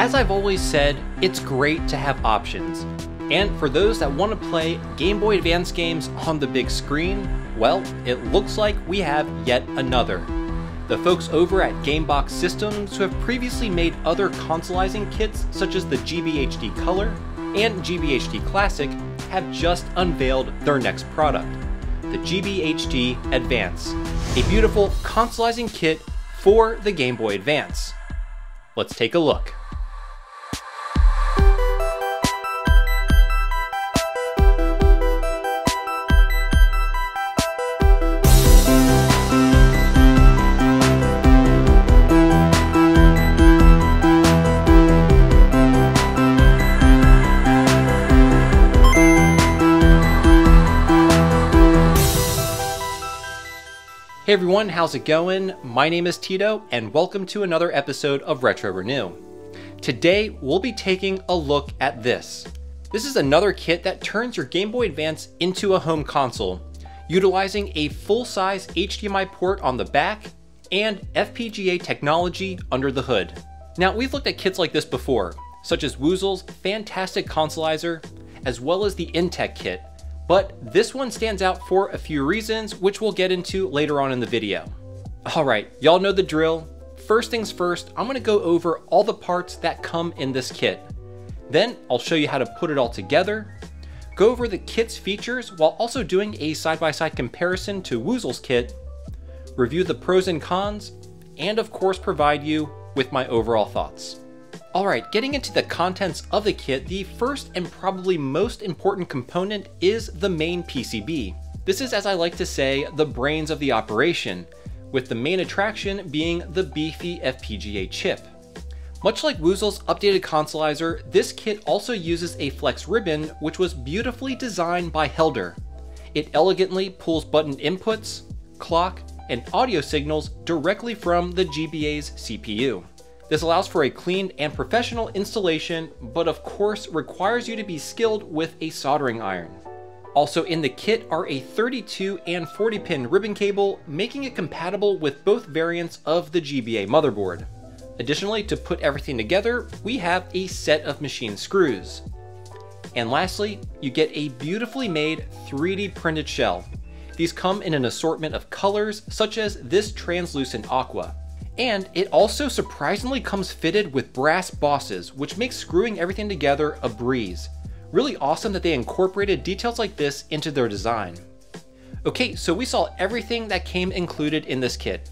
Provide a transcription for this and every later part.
As I've always said, it's great to have options. And for those that want to play Game Boy Advance games on the big screen, well, it looks like we have yet another. The folks over at Gamebox Systems, who have previously made other consolizing kits such as the GBHD Color and GBHD Classic, have just unveiled their next product, the GBHD Advance, a beautiful consolizing kit for the Game Boy Advance. Let's take a look. Hey everyone, how's it going? My name is Tito, and welcome to another episode of Retro Renew. Today, we'll be taking a look at this. This is another kit that turns your Game Boy Advance into a home console, utilizing a full-size HDMI port on the back and FPGA technology under the hood. Now, we've looked at kits like this before, such as Woozle's fantastic consolizer, as well as the Intec kit, but this one stands out for a few reasons, which we'll get into later on in the video. Alright, y'all know the drill. First things first, I'm gonna go over all the parts that come in this kit. Then I'll show you how to put it all together, go over the kit's features while also doing a side-by-side -side comparison to Woozle's kit, review the pros and cons, and of course provide you with my overall thoughts. Alright, getting into the contents of the kit, the first and probably most important component is the main PCB. This is, as I like to say, the brains of the operation, with the main attraction being the beefy FPGA chip. Much like Woozle's updated consolizer, this kit also uses a flex ribbon which was beautifully designed by Helder. It elegantly pulls button inputs, clock, and audio signals directly from the GBA's CPU. This allows for a clean and professional installation, but of course requires you to be skilled with a soldering iron. Also in the kit are a 32 and 40 pin ribbon cable, making it compatible with both variants of the GBA motherboard. Additionally, to put everything together, we have a set of machine screws. And lastly, you get a beautifully made 3D printed shell. These come in an assortment of colors, such as this translucent aqua. And it also surprisingly comes fitted with brass bosses, which makes screwing everything together a breeze. Really awesome that they incorporated details like this into their design. Okay, so we saw everything that came included in this kit.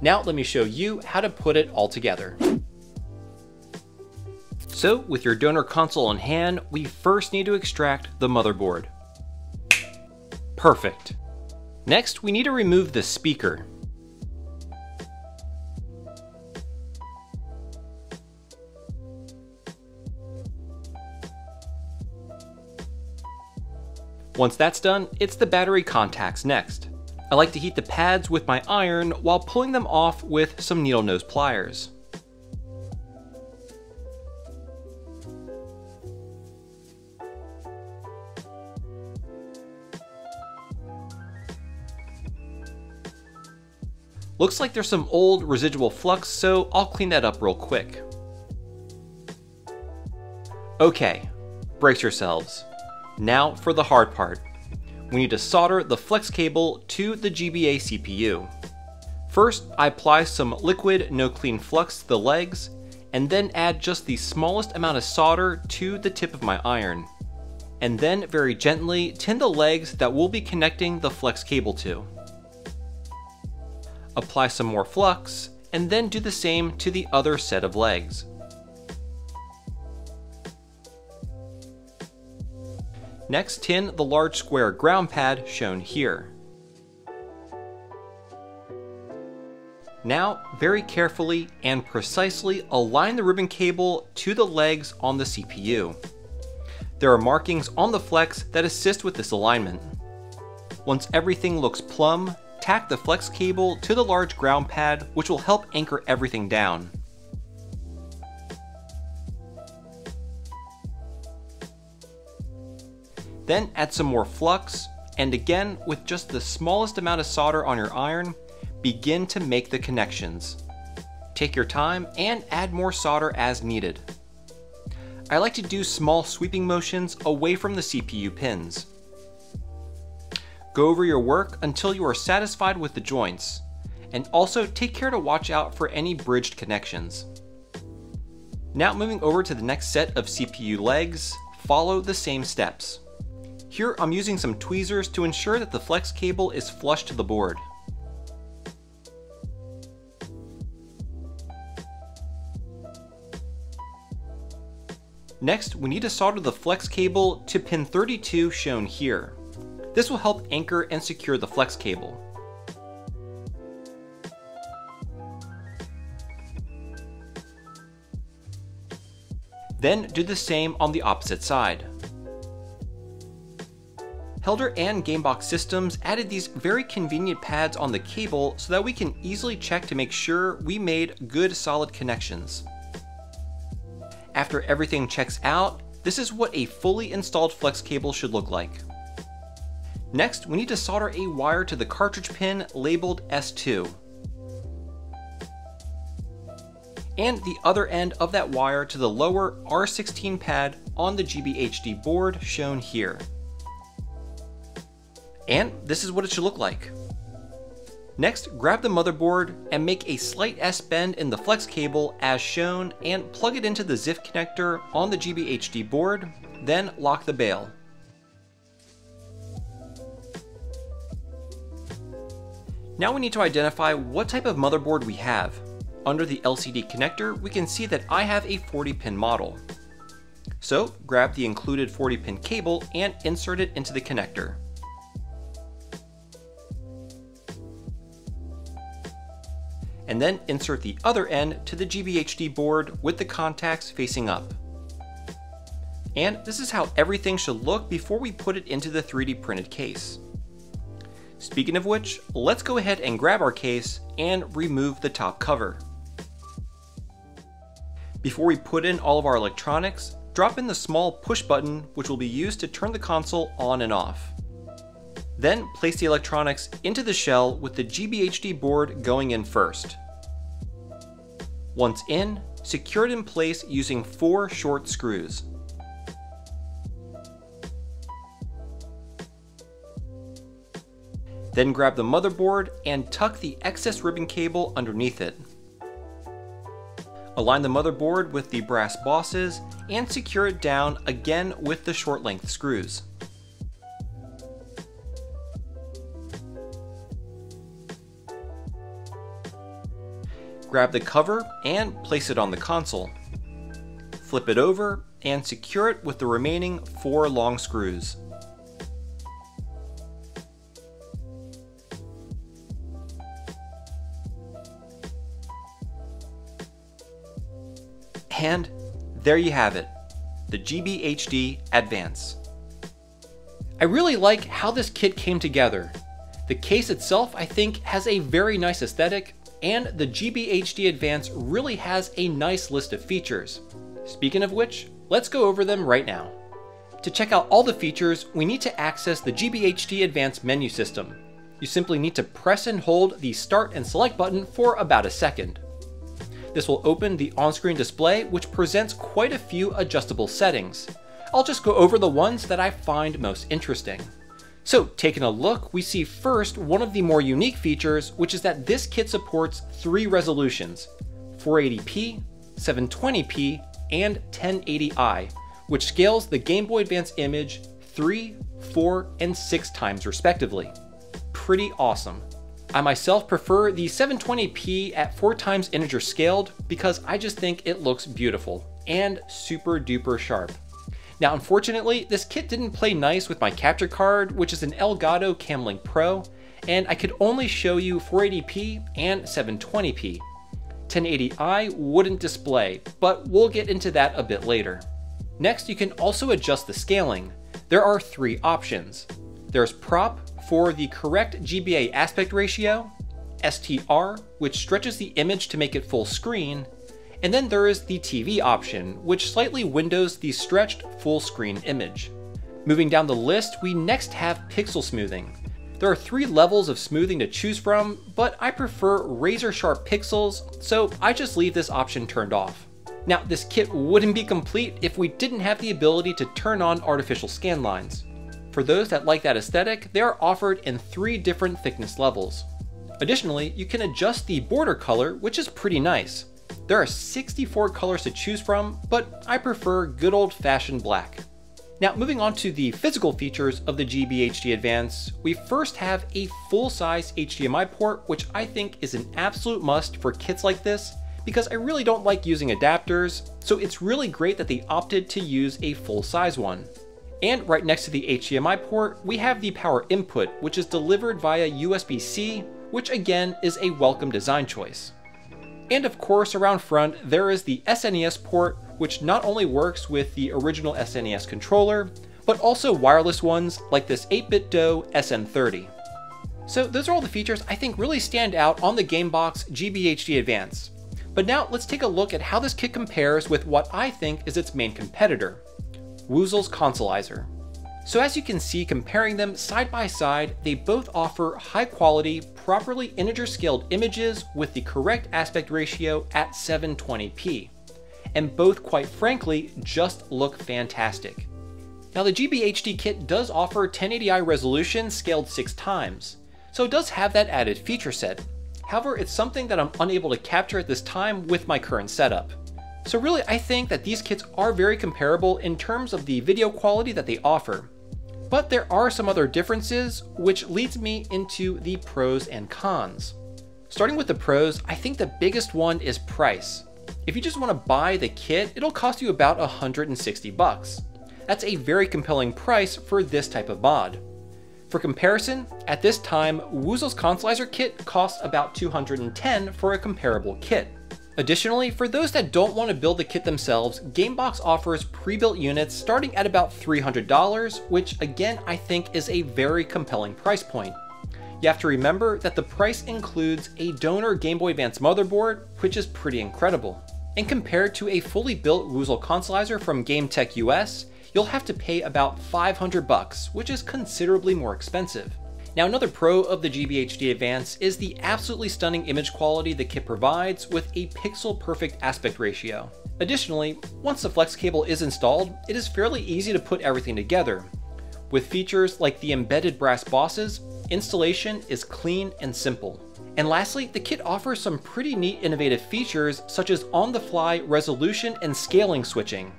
Now let me show you how to put it all together. So with your donor console in hand, we first need to extract the motherboard. Perfect. Next, we need to remove the speaker. Once that's done, it's the battery contacts next. I like to heat the pads with my iron while pulling them off with some needle nose pliers. Looks like there's some old residual flux, so I'll clean that up real quick. Okay, brace yourselves. Now for the hard part. We need to solder the flex cable to the GBA CPU. First, I apply some liquid no clean flux to the legs, and then add just the smallest amount of solder to the tip of my iron. And then very gently tin the legs that we'll be connecting the flex cable to. Apply some more flux, and then do the same to the other set of legs. Next tin the large square ground pad shown here. Now, very carefully and precisely align the ribbon cable to the legs on the CPU. There are markings on the flex that assist with this alignment. Once everything looks plumb, tack the flex cable to the large ground pad which will help anchor everything down. Then add some more flux, and again, with just the smallest amount of solder on your iron, begin to make the connections. Take your time and add more solder as needed. I like to do small sweeping motions away from the CPU pins. Go over your work until you are satisfied with the joints, and also take care to watch out for any bridged connections. Now moving over to the next set of CPU legs, follow the same steps. Here I'm using some tweezers to ensure that the flex cable is flush to the board. Next, we need to solder the flex cable to pin 32 shown here. This will help anchor and secure the flex cable. Then do the same on the opposite side. Helder and Gamebox Systems added these very convenient pads on the cable so that we can easily check to make sure we made good solid connections. After everything checks out, this is what a fully installed flex cable should look like. Next, we need to solder a wire to the cartridge pin labeled S2. And the other end of that wire to the lower R16 pad on the GBHD board shown here. And this is what it should look like. Next, grab the motherboard and make a slight S bend in the flex cable as shown and plug it into the ZIF connector on the GBHD board, then lock the bail. Now we need to identify what type of motherboard we have. Under the LCD connector, we can see that I have a 40 pin model. So grab the included 40 pin cable and insert it into the connector. And then insert the other end to the GBHD board with the contacts facing up. And this is how everything should look before we put it into the 3D printed case. Speaking of which, let's go ahead and grab our case and remove the top cover. Before we put in all of our electronics, drop in the small push button which will be used to turn the console on and off. Then place the electronics into the shell with the GBHD board going in first. Once in, secure it in place using four short screws. Then grab the motherboard and tuck the excess ribbon cable underneath it. Align the motherboard with the brass bosses and secure it down again with the short length screws. Grab the cover and place it on the console. Flip it over and secure it with the remaining four long screws. And there you have it, the GBHD Advance. I really like how this kit came together. The case itself, I think, has a very nice aesthetic, and the GBHD Advance really has a nice list of features. Speaking of which, let's go over them right now. To check out all the features, we need to access the GBHD Advance menu system. You simply need to press and hold the Start and Select button for about a second. This will open the on-screen display, which presents quite a few adjustable settings. I'll just go over the ones that I find most interesting. So taking a look, we see first one of the more unique features, which is that this kit supports three resolutions, 480p, 720p, and 1080i, which scales the Game Boy Advance image 3, 4, and 6 times respectively. Pretty awesome. I myself prefer the 720p at 4 times integer scaled because I just think it looks beautiful and super duper sharp. Now, unfortunately, this kit didn't play nice with my capture card, which is an Elgato Camlink Pro, and I could only show you 480p and 720p. 1080i wouldn't display, but we'll get into that a bit later. Next, you can also adjust the scaling. There are three options. There's prop for the correct GBA aspect ratio, STR, which stretches the image to make it full screen, and then there is the TV option, which slightly windows the stretched full screen image. Moving down the list, we next have pixel smoothing. There are three levels of smoothing to choose from, but I prefer razor sharp pixels, so I just leave this option turned off. Now, this kit wouldn't be complete if we didn't have the ability to turn on artificial scan lines. For those that like that aesthetic, they are offered in three different thickness levels. Additionally, you can adjust the border color, which is pretty nice. There are 64 colors to choose from, but I prefer good old fashioned black. Now moving on to the physical features of the GBHD Advance, we first have a full-size HDMI port, which I think is an absolute must for kits like this, because I really don't like using adapters, so it's really great that they opted to use a full-size one. And right next to the HDMI port, we have the power input, which is delivered via USB-C, which again is a welcome design choice. And of course, around front, there is the SNES port, which not only works with the original SNES controller, but also wireless ones like this 8BitDo SN30. So those are all the features I think really stand out on the Gamebox GBHD Advance. But now let's take a look at how this kit compares with what I think is its main competitor, Woozle's Consolizer. So as you can see, comparing them side by side, they both offer high quality, properly integer scaled images with the correct aspect ratio at 720p. And both, quite frankly, just look fantastic. Now the GBHD kit does offer 1080i resolution scaled 6 times, so it does have that added feature set. However, it's something that I'm unable to capture at this time with my current setup. So really, I think that these kits are very comparable in terms of the video quality that they offer. But there are some other differences, which leads me into the pros and cons. Starting with the pros, I think the biggest one is price. If you just want to buy the kit, it'll cost you about 160 bucks. That's a very compelling price for this type of mod. For comparison, at this time, Woozle's Consolizer kit costs about 210 for a comparable kit. Additionally, for those that don't want to build the kit themselves, Gamebox offers pre-built units starting at about $300, which again I think is a very compelling price point. You have to remember that the price includes a donor Game Boy Advance motherboard, which is pretty incredible. And compared to a fully built Woozle Consolizer from GameTech US, you'll have to pay about 500 bucks, which is considerably more expensive. Now another pro of the GBHD Advance is the absolutely stunning image quality the kit provides with a pixel perfect aspect ratio. Additionally, once the flex cable is installed, it is fairly easy to put everything together. With features like the embedded brass bosses, installation is clean and simple. And lastly, the kit offers some pretty neat innovative features such as on-the-fly resolution and scaling switching.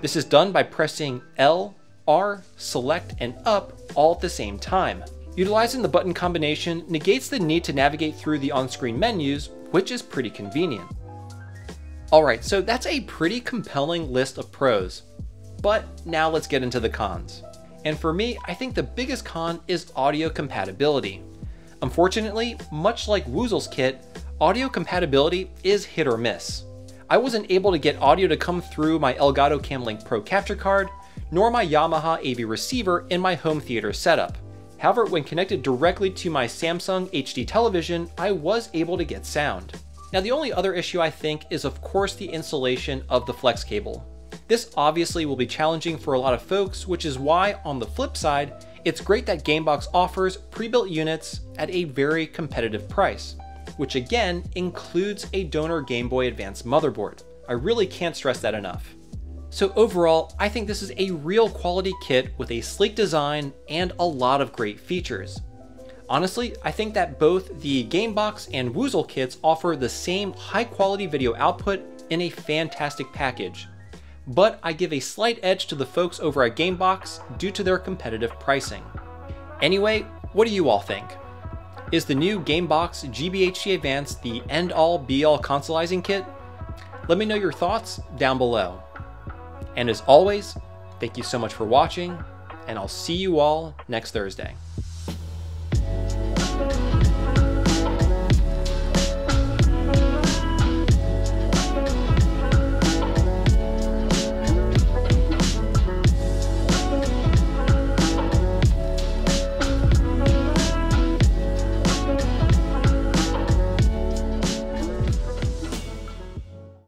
This is done by pressing L, R, select, and up all at the same time. Utilizing the button combination negates the need to navigate through the on-screen menus, which is pretty convenient. Alright, so that's a pretty compelling list of pros. But now let's get into the cons. And for me, I think the biggest con is audio compatibility. Unfortunately, much like Woozle's kit, audio compatibility is hit or miss. I wasn't able to get audio to come through my Elgato Camlink Pro capture card, nor my Yamaha AV receiver in my home theater setup. However, when connected directly to my Samsung HD television, I was able to get sound. Now the only other issue I think is of course the installation of the flex cable. This obviously will be challenging for a lot of folks, which is why on the flip side, it's great that Gamebox offers pre-built units at a very competitive price, which again includes a donor Game Boy Advance motherboard. I really can't stress that enough. So overall, I think this is a real quality kit with a sleek design and a lot of great features. Honestly, I think that both the Gamebox and Woozle kits offer the same high quality video output in a fantastic package. But I give a slight edge to the folks over at Gamebox due to their competitive pricing. Anyway, what do you all think? Is the new Gamebox GBHD Advance the end all be all consolizing kit? Let me know your thoughts down below. And as always, thank you so much for watching, and I'll see you all next Thursday.